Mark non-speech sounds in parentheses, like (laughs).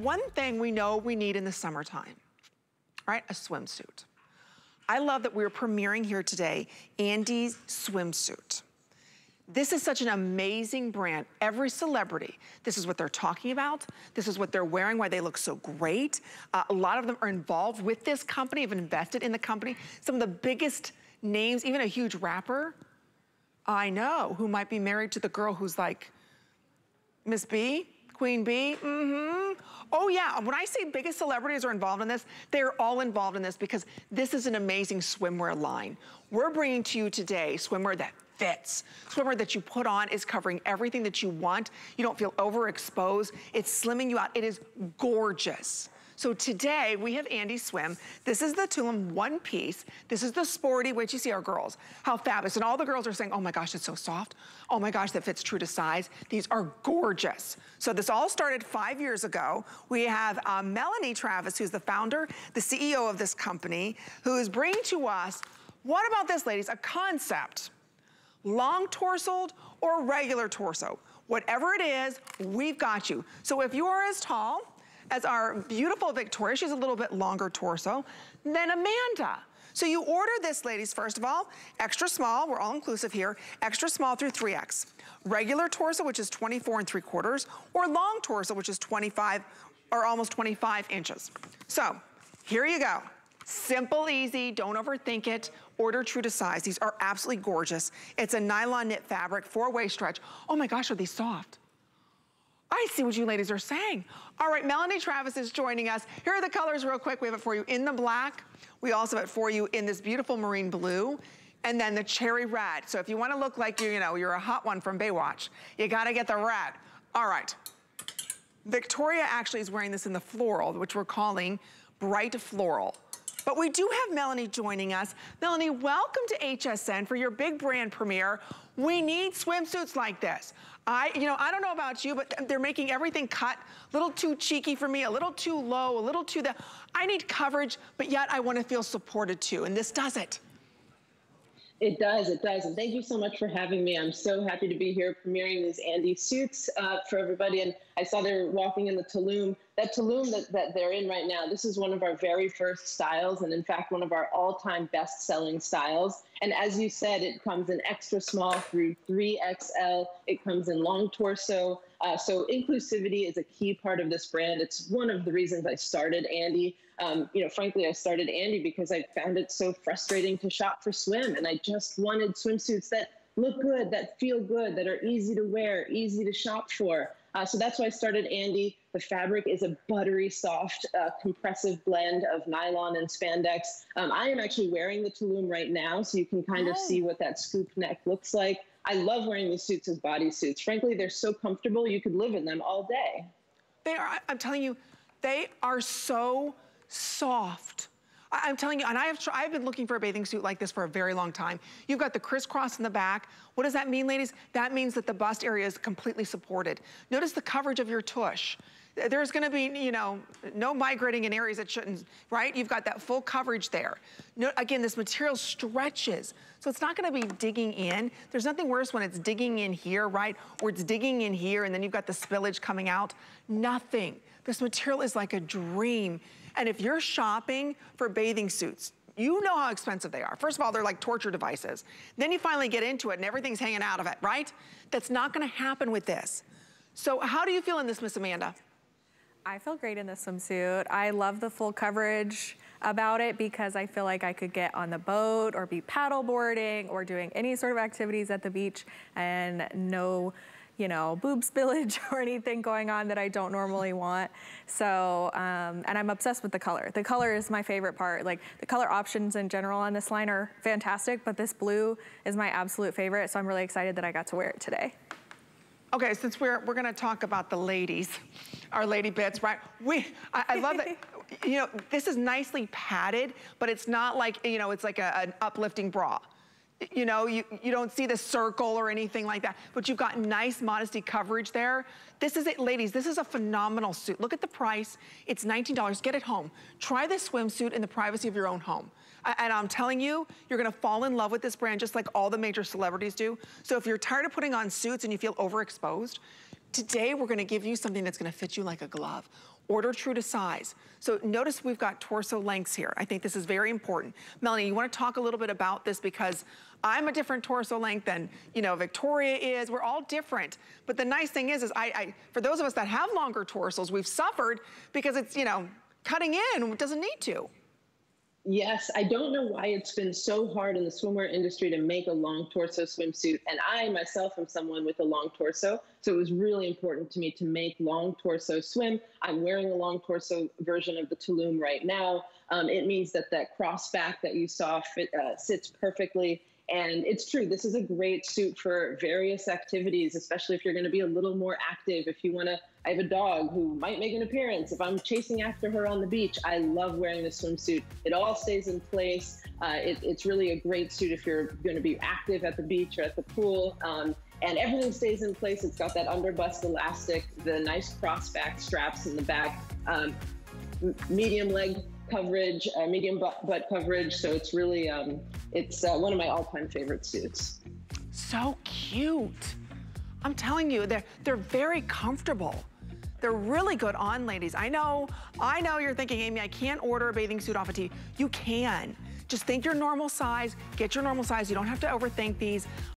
One thing we know we need in the summertime, right? A swimsuit. I love that we're premiering here today Andie's swimsuit. This is such an amazing brand. Every celebrity, this is what they're talking about. This is what they're wearing, why they look so great. Uh, a lot of them are involved with this company, have invested in the company. Some of the biggest names, even a huge rapper, I know, who might be married to the girl who's like, Miss B, Queen B, mm-hmm. Oh yeah, when I say biggest celebrities are involved in this, they're all involved in this because this is an amazing swimwear line. We're bringing to you today swimwear that fits. Swimwear that you put on is covering everything that you want. You don't feel overexposed. It's slimming you out. It is gorgeous. So today we have Andie Swim. This is the Tulum one piece. This is the sporty, wait you see our girls, how fabulous. And all the girls are saying, oh my gosh, it's so soft. Oh my gosh, that fits true to size. These are gorgeous. So this all started five years ago. We have uh, Melanie Travis, who's the founder, the CEO of this company, who is bringing to us, what about this, ladies? A concept, long torsoed or regular torso. Whatever it is, we've got you. So if you are as tall, as our beautiful Victoria. She's a little bit longer torso than Amanda. So you order this, ladies, first of all, extra small, we're all inclusive here, extra small through 3X. Regular torso, which is 24 and 3 quarters, or long torso, which is 25 or almost 25 inches. So here you go. Simple, easy, don't overthink it. Order true to size. These are absolutely gorgeous. It's a nylon knit fabric, four-way stretch. Oh my gosh, are these soft? I see what you ladies are saying. All right, Melanie Travis is joining us. Here are the colors real quick. We have it for you in the black. We also have it for you in this beautiful marine blue and then the cherry red. So if you wanna look like you, you know, you're a hot one from Baywatch, you gotta get the red. All right. Victoria actually is wearing this in the floral, which we're calling bright floral. But we do have Melanie joining us. Melanie, welcome to HSN for your big brand premiere. We need swimsuits like this. I, you know, I don't know about you, but they're making everything cut a little too cheeky for me, a little too low, a little too the, I need coverage, but yet I wanna feel supported too, and this does it. It does, it does. And thank you so much for having me. I'm so happy to be here premiering these Andie suits uh, for everybody. And I saw they're walking in the Tulum. That Tulum that, that they're in right now, this is one of our very first styles. And in fact, one of our all time best selling styles. And as you said, it comes in extra small through 3XL. It comes in long torso. Uh, so inclusivity is a key part of this brand. It's one of the reasons I started Andie. Um, you know, frankly, I started Andie because I found it so frustrating to shop for swim, and I just wanted swimsuits that look good, that feel good, that are easy to wear, easy to shop for. Uh, so that's why I started Andie. The fabric is a buttery soft, uh, compressive blend of nylon and spandex. Um, I am actually wearing the Tulum right now, so you can kind of see what that scoop neck looks like. I love wearing these suits as bodysuits. Frankly, they're so comfortable, you could live in them all day. They are, I'm telling you, they are so soft. I, am telling you, and I have, I've been looking for a bathing suit like this for a very long time. You've got the crisscross in the back. What does that mean, ladies? That means that the bust area is completely supported. Notice the coverage of your tush. There's gonna be, you know, no migrating in areas that shouldn't, right? You've got that full coverage there. No, again, this material stretches, so it's not gonna be digging in. There's nothing worse when it's digging in here, right? Or it's digging in here and then you've got the spillage coming out. Nothing. This material is like a dream. And if you're shopping for bathing suits, you know how expensive they are. First of all, they're like torture devices. Then you finally get into it and everything's hanging out of it, right? That's not gonna happen with this. So how do you feel in this, Miss Amanda? I feel great in this swimsuit. I love the full coverage about it because I feel like I could get on the boat or be paddle boarding or doing any sort of activities at the beach and no you know, (laughs) boob spillage or anything going on that I don't normally want. So, um, and I'm obsessed with the color. The color is my favorite part. Like the color options in general on this line are fantastic, but this blue is my absolute favorite. So I'm really excited that I got to wear it today. Okay, since we're, we're gonna talk about the ladies, our lady bits, right? We, I, I love that, (laughs) you know, this is nicely padded, but it's not like, you know, it's like a, an uplifting bra you know, you, you don't see the circle or anything like that, but you've got nice modesty coverage there. This is it, ladies, this is a phenomenal suit. Look at the price, it's $19, get it home. Try this swimsuit in the privacy of your own home. And I'm telling you, you're gonna fall in love with this brand just like all the major celebrities do. So if you're tired of putting on suits and you feel overexposed, Today, we're gonna give you something that's gonna fit you like a glove. Order true to size. So notice we've got torso lengths here. I think this is very important. Melanie, you wanna talk a little bit about this because I'm a different torso length than, you know, Victoria is. We're all different. But the nice thing is, is I, I for those of us that have longer torsos, we've suffered because it's, you know, cutting in doesn't need to. Yes, I don't know why it's been so hard in the swimwear industry to make a long torso swimsuit. And I myself am someone with a long torso. So it was really important to me to make long torso swim. I'm wearing a long torso version of the Tulum right now. Um, it means that that cross back that you saw fit, uh, sits perfectly and it's true, this is a great suit for various activities, especially if you're going to be a little more active. If you want to, I have a dog who might make an appearance. If I'm chasing after her on the beach, I love wearing this swimsuit. It all stays in place. Uh, it, it's really a great suit if you're going to be active at the beach or at the pool. Um, and everything stays in place. It's got that underbust elastic, the nice crossback straps in the back, um, medium leg coverage, uh, medium butt, butt, coverage. So it's really, um, it's uh, one of my all-time favorite suits. So cute. I'm telling you, they're, they're very comfortable. They're really good on, ladies. I know, I know you're thinking, Amy, I can't order a bathing suit off of T. You can. Just think your normal size, get your normal size. You don't have to overthink these.